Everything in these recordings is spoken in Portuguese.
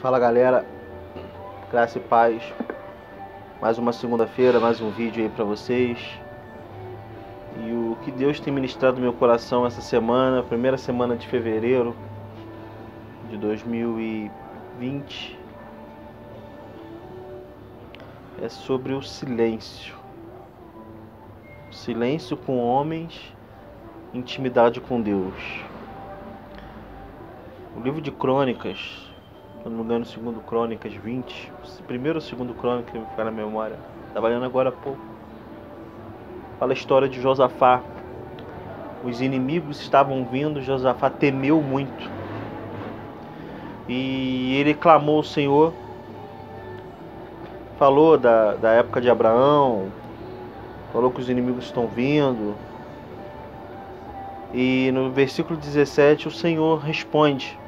Fala galera, graça e paz. Mais uma segunda-feira, mais um vídeo aí pra vocês. E o que Deus tem ministrado no meu coração essa semana, primeira semana de fevereiro de 2020, é sobre o silêncio. Silêncio com homens, intimidade com Deus. O livro de Crônicas, se não me engano, segundo Crônicas 20, primeiro ou segundo Crônicas que me ficar na memória, estava lendo agora há pouco. Fala a história de Josafá. Os inimigos estavam vindo, Josafá temeu muito. E ele clamou ao Senhor, falou da, da época de Abraão, falou que os inimigos estão vindo. E no versículo 17 o Senhor responde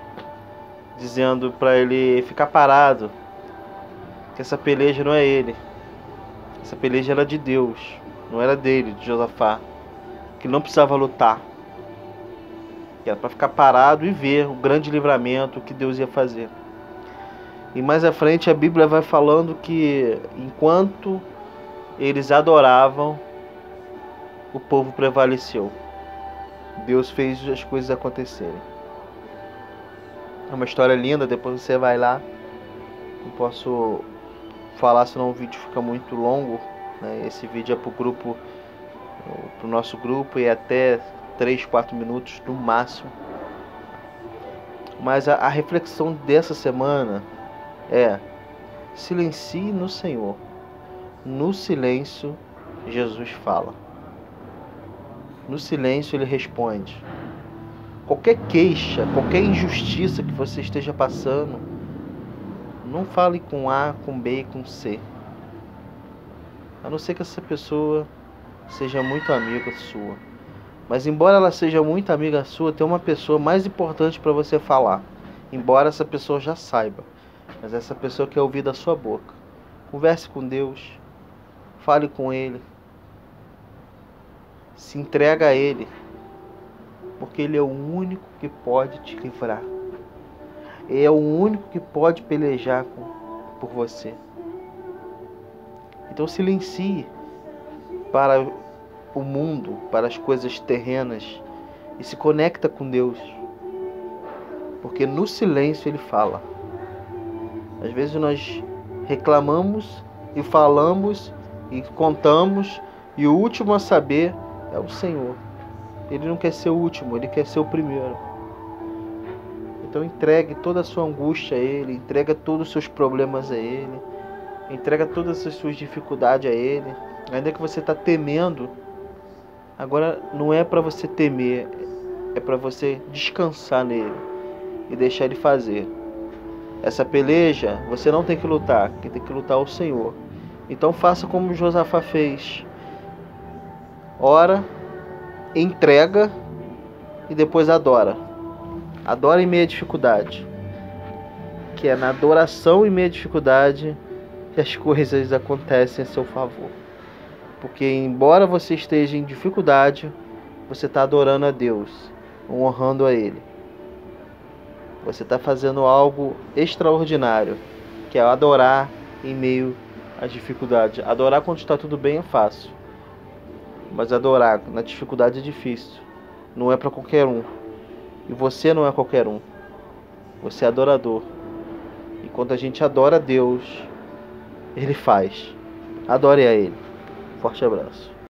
dizendo para ele ficar parado, que essa peleja não é ele. Essa peleja era de Deus, não era dele, de Josafá, que não precisava lutar. Que era para ficar parado e ver o grande livramento que Deus ia fazer. E mais à frente a Bíblia vai falando que enquanto eles adoravam, o povo prevaleceu. Deus fez as coisas acontecerem. É uma história linda, depois você vai lá. Não posso falar senão o vídeo fica muito longo. Né? Esse vídeo é pro grupo, pro nosso grupo e é até 3, 4 minutos no máximo. Mas a, a reflexão dessa semana é silencie no Senhor. No silêncio Jesus fala. No silêncio ele responde qualquer queixa, qualquer injustiça que você esteja passando, não fale com A, com B e com C. A não ser que essa pessoa seja muito amiga sua. Mas embora ela seja muito amiga sua, tem uma pessoa mais importante para você falar. Embora essa pessoa já saiba, mas essa pessoa quer ouvir da sua boca. Converse com Deus, fale com Ele, se entrega a Ele porque Ele é o único que pode te livrar. Ele é o único que pode pelejar por você. Então silencie para o mundo, para as coisas terrenas e se conecta com Deus. Porque no silêncio ele fala. Às vezes nós reclamamos e falamos e contamos e o último a saber é o Senhor. Ele não quer ser o último, ele quer ser o primeiro. Então entregue toda a sua angústia a ele, entrega todos os seus problemas a ele, entrega todas as suas dificuldades a ele. Ainda que você está temendo, agora não é para você temer, é para você descansar nele e deixar ele fazer. Essa peleja você não tem que lutar, quem tem que lutar é o Senhor. Então faça como Josafá fez. Ora entrega e depois adora. Adora em meia dificuldade. Que é na adoração em meia dificuldade que as coisas acontecem a seu favor. Porque embora você esteja em dificuldade, você está adorando a Deus, honrando a Ele. Você está fazendo algo extraordinário, que é adorar em meio às dificuldades. Adorar quando está tudo bem é fácil. Mas adorar na dificuldade é difícil. Não é para qualquer um. E você não é qualquer um. Você é adorador. E quando a gente adora a Deus, Ele faz. Adore a Ele. Forte abraço.